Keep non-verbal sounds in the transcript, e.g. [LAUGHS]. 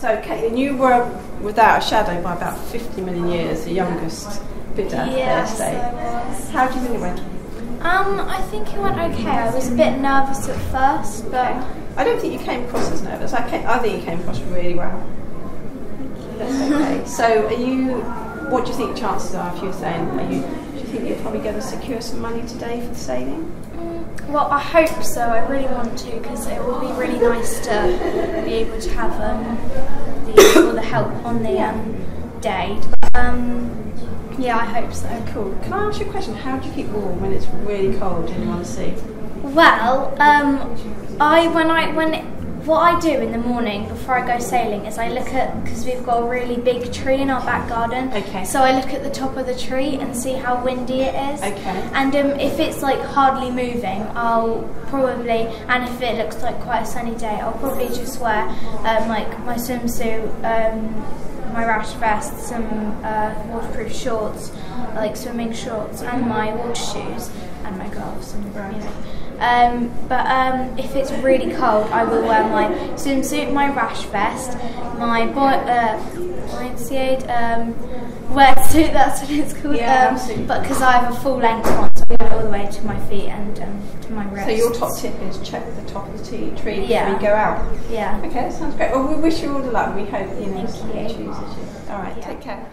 So, Kate, you were, without a shadow, by about 50 million years, the youngest bidder Yes, I today. How do you think it went? Um, I think it went okay. I was a bit nervous at first, but I don't think you came across as nervous. I, ca- I think you came across really well. That's okay. [LAUGHS] so, are you? What do you think the chances are? If you're saying, are you? Do you think you're probably going to secure some money today for the sailing? well, I hope so. I really want to because it will be really nice to be able to have um, the, all the help on the um, day. Um, yeah, I hope so. Cool. Can I ask you a question? How do you keep warm when it's really cold you want to see? Well, um, I when I when what I do in the morning before I go sailing is I look at because we've got a really big tree in our back garden. Okay. So I look at the top of the tree and see how windy it is. Okay. And um, if it's like hardly moving, I'll probably and if it looks like quite a sunny day, I'll probably just wear um, like my swimsuit. Um, my rash vest, some uh, waterproof shorts, like swimming shorts, and my water shoes, and my gloves, and you know. Um, but um, if it's really cold, I will wear my swimsuit, my rash vest, my boy, uh, um, wetsuit. [LAUGHS] That's what it's called. Yeah, um, but because I have a full length one, all the way to my feet and um, to my wrists. So your top tip is check the top of the tea, tree Yeah. before you go out. Yeah. Okay, that sounds great. Well, we wish you all the luck. We hope you know Thank you. chooses you. All right, Yeah. take care.